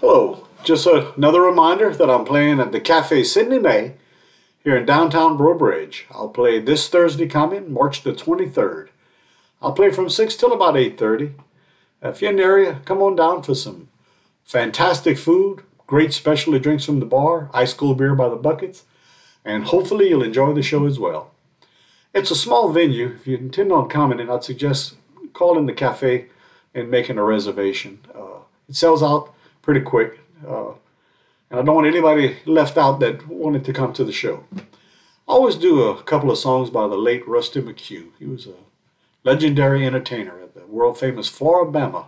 Hello, just another reminder that I'm playing at the Cafe Sydney May here in downtown Breaux Bridge. I'll play this Thursday coming, March the 23rd. I'll play from 6 till about 8.30. If you're in the area, come on down for some fantastic food, great specialty drinks from the bar, ice cold beer by the buckets, and hopefully you'll enjoy the show as well. It's a small venue. If you intend on coming, I'd suggest calling the cafe and making a reservation. Uh, it sells out pretty quick. Uh, and I don't want anybody left out that wanted to come to the show. I always do a couple of songs by the late Rusty McHugh. He was a legendary entertainer at the world famous Flora-Bama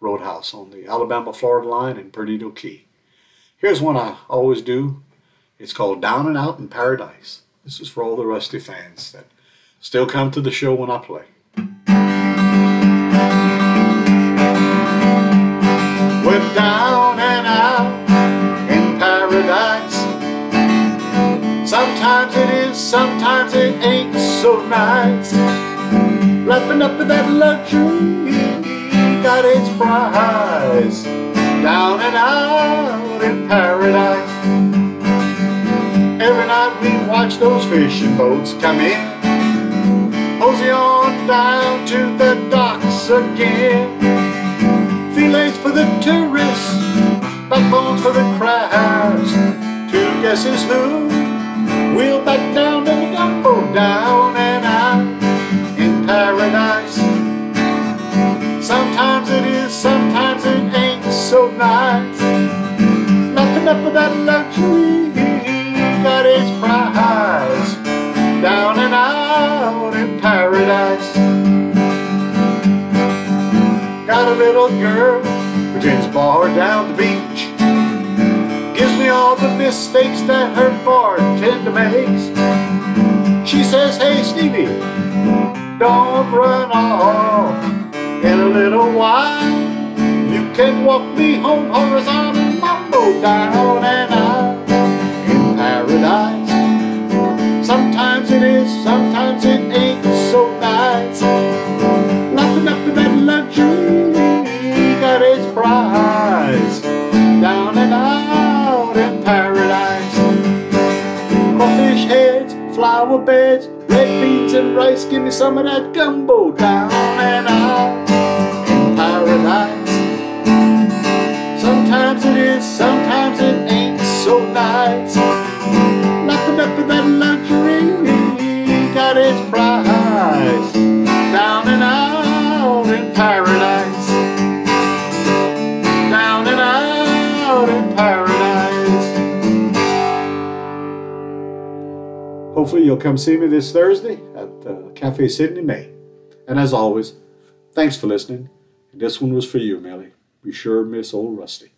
Roadhouse on the Alabama Florida line in Perdido Key. Here's one I always do. It's called Down and Out in Paradise. This is for all the Rusty fans that still come to the show when I play. We're down and out in paradise. Sometimes it is, sometimes it ain't so nice. Lapping up at that luxury got its prize. Down and out in paradise. Every night we watch those fishing boats come in. Mosey on down to the docks again. Tourists, backbones for the crowds. Two guesses who We'll back down to the gumbo down and out in paradise. Sometimes it is, sometimes it ain't so nice. Nothing up with that luxury got its prize. Down and out in paradise. Got a little girl who tends bar down the beach. Gives me all the mistakes that her bartender makes. She says, hey Stevie, don't run off. In a little while, you can walk me home horizontal mambo down and out in paradise. Sometimes it is, sometimes it ain't Crawfish heads, flower beds, red beans and rice. Give me some of that gumbo down and out in paradise. Sometimes it is, sometimes it ain't so nice. Nothing to that luxury got its prize. Down and out in paradise. Hopefully you'll come see me this Thursday at uh, Cafe Sydney May. And as always, thanks for listening. And this one was for you, Millie. Be sure miss old Rusty.